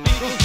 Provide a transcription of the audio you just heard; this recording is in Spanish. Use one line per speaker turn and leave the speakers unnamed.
Beatles